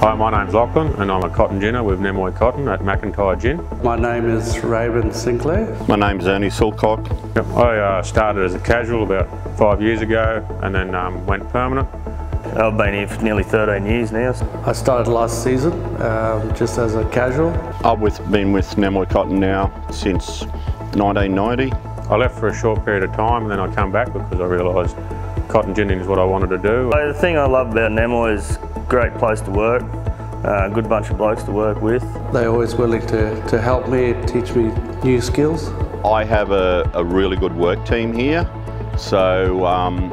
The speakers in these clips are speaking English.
Hi, my name's Lachlan and I'm a cotton ginner with Namoi Cotton at McIntyre Gin. My name is Raven Sinclair. My name's Ernie Silcock. Yep, I uh, started as a casual about five years ago and then um, went permanent. I've been here for nearly 13 years now. I started last season um, just as a casual. I've with, been with Namoi Cotton now since 1990. I left for a short period of time and then I come back because I realised cotton ginning is what I wanted to do. The thing I love about Namoi is great place to work, uh, good bunch of blokes to work with. They're always willing to, to help me, teach me new skills. I have a, a really good work team here, so um,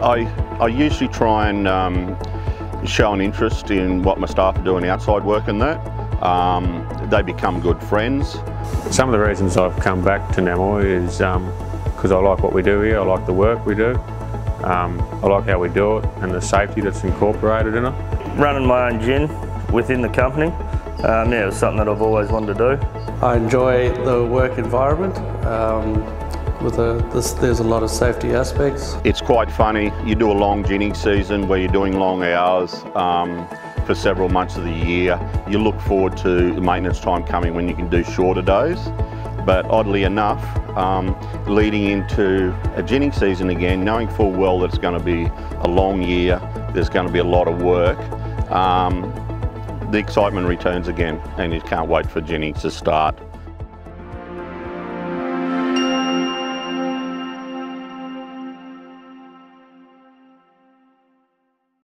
I, I usually try and um, show an interest in what my staff are doing outside work and that. Um, they become good friends. Some of the reasons I've come back to Namoi is because um, I like what we do here, I like the work we do. Um, I like how we do it and the safety that's incorporated in it. Running my own gin within the company, um, yeah, it was something that I've always wanted to do. I enjoy the work environment. Um, with a, this, there's a lot of safety aspects. It's quite funny. You do a long ginning season where you're doing long hours um, for several months of the year. You look forward to the maintenance time coming when you can do shorter days. But oddly enough, um, leading into a ginning season again, knowing full well that it's going to be a long year, there's going to be a lot of work, um, the excitement returns again and you can't wait for ginning to start.